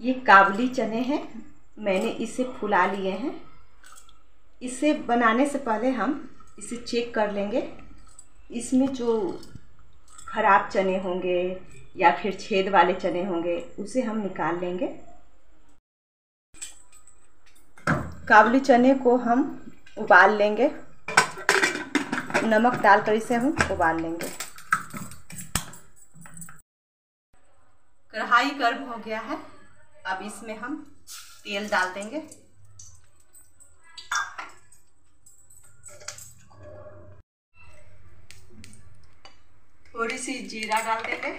ये काबली चने हैं। मैंने इसे फुला लिए हैं। इसे बनाने से पहले हम इसे चेक कर लेंगे। इसमें जो ख़राब चने होंगे या फिर छेद वाले चने होंगे, उसे हम निकाल लेंगे। काबली चने को हम उबाल लेंगे। नमक डालकर इसे हम उबाल लेंगे। कढ़ाई गर्म हो गया है। अब इसमें हम तेल डाल देंगे। थोड़ी सी जीरा डाल देंगे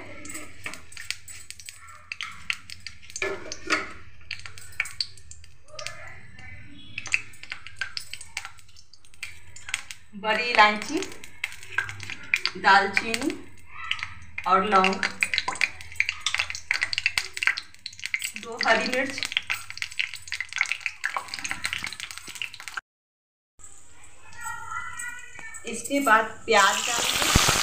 बड़ी इलायची, दालचीनी और लौंग। दो हरी मिर्च। इसके बाद प्याज डालेंगे।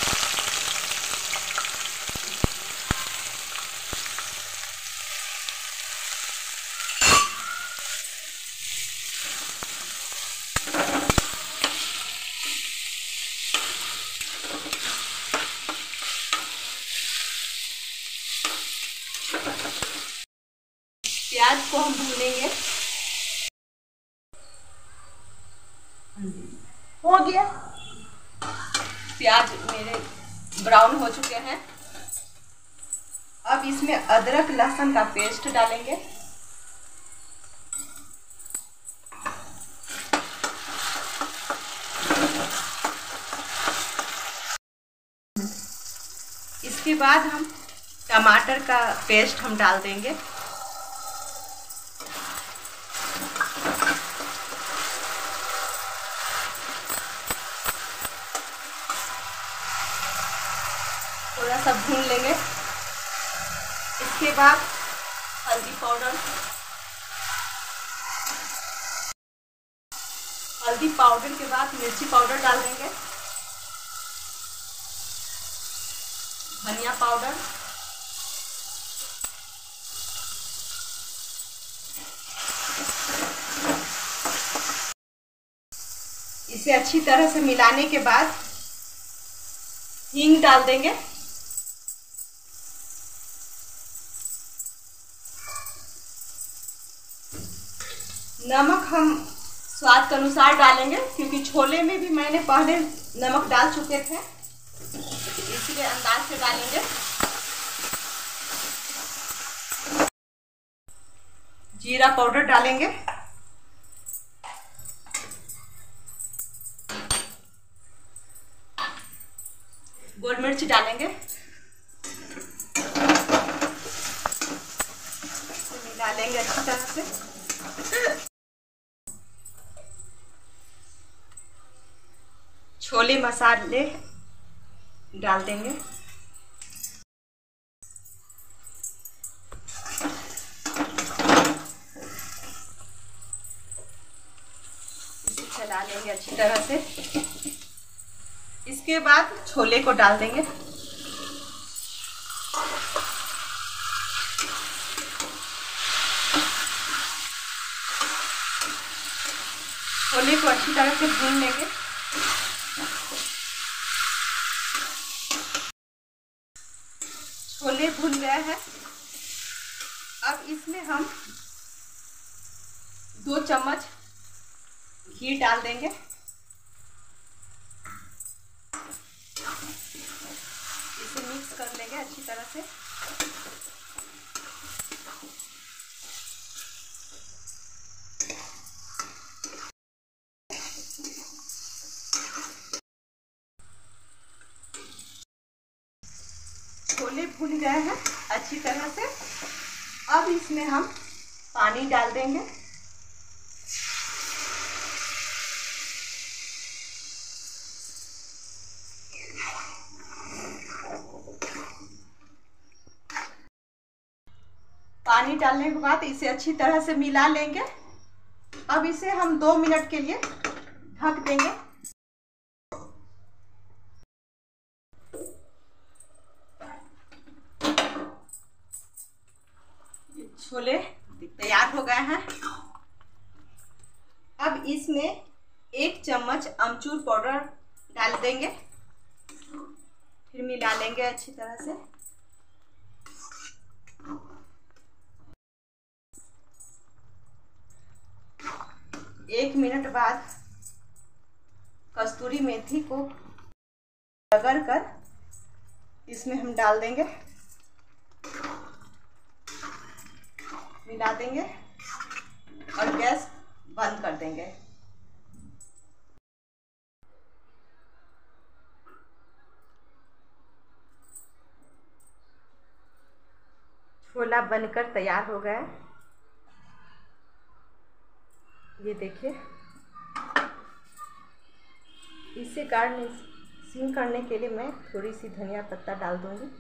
प्याज को हम भूनेंगे हो गया। प्याज मेरे ब्राउन हो चुके हैं। अब इसमें अदरक लहसुन का पेस्ट डालेंगे। इसके बाद हम टमाटर का पेस्ट हम डाल देंगे। थोड़ा सा भून लेंगे। इसके बाद हल्दी पाउडर। हल्दी पाउडर के बाद मिर्ची पाउडर डाल देंगे। धनिया पाउडर। इसे अच्छी तरह से मिलाने के बाद हींग डाल देंगे। नमक हम स्वाद के अनुसार डालेंगे, क्योंकि छोले में भी मैंने पहले नमक डाल चुके थे। इसलिए अंदाज से डालेंगे। जीरा पाउडर डालेंगे। गोल मिर्च डालेंगे। मिला लेंगे अच्छी तरह से। छोले मसाले डाल देंगे। चला लेंगे अच्छी तरह से। इसके बाद छोले को डाल देंगे। छोले को अच्छी तरह से भून लेंगे। छोले भून गए है। अब इसमें हम दो चम्मच घी डाल देंगे। इसे मिक्स कर लेंगे अच्छी तरह से। छोले भून गए हैं अच्छी तरह से। अब इसमें हम पानी डाल देंगे। पानी डालने के बाद इसे अच्छी तरह से मिला लेंगे। अब इसे हम दो मिनट के लिए ढक देंगे। छोले तैयार हो गए हैं। अब इसमें एक चम्मच अमचूर पाउडर डाल देंगे। फिर मिला लेंगे अच्छी तरह से। एक मिनट बाद कस्तूरी मेथी को रगड़ कर इसमें हम डाल देंगे। मिला देंगे और गैस बंद कर देंगे। छोला बनकर तैयार हो गया। ये देखिए। इसे गार्निशिंग करने के लिए मैं थोड़ी सी धनिया पत्ता डाल दूँगी।